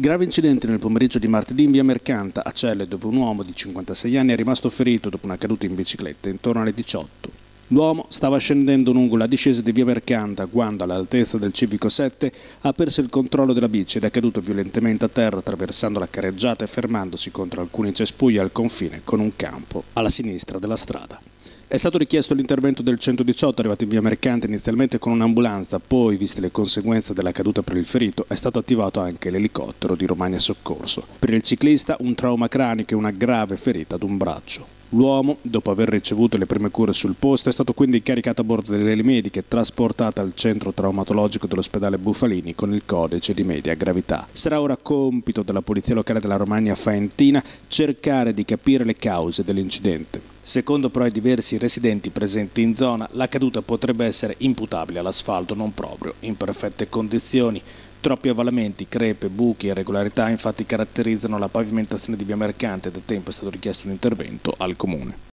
Grave incidente nel pomeriggio di martedì in via Mercanta, a Celle, dove un uomo di 56 anni è rimasto ferito dopo una caduta in bicicletta intorno alle 18. L'uomo stava scendendo lungo la discesa di via Mercanta quando, all'altezza del Civico 7, ha perso il controllo della bici ed è caduto violentemente a terra attraversando la carreggiata e fermandosi contro alcuni cespugli al confine con un campo alla sinistra della strada. È stato richiesto l'intervento del 118 arrivato in via Mercante inizialmente con un'ambulanza, poi, viste le conseguenze della caduta per il ferito, è stato attivato anche l'elicottero di Romagna Soccorso. Per il ciclista un trauma cranico e una grave ferita ad un braccio. L'uomo, dopo aver ricevuto le prime cure sul posto, è stato quindi caricato a bordo delle mediche e trasportato al centro traumatologico dell'ospedale Bufalini con il codice di media gravità. Sarà ora compito della Polizia Locale della Romagna Faentina cercare di capire le cause dell'incidente. Secondo però i diversi residenti presenti in zona, la caduta potrebbe essere imputabile all'asfalto non proprio in perfette condizioni. Troppi avvalamenti, crepe, buchi e irregolarità infatti caratterizzano la pavimentazione di via Mercante e da tempo è stato richiesto un intervento al comune.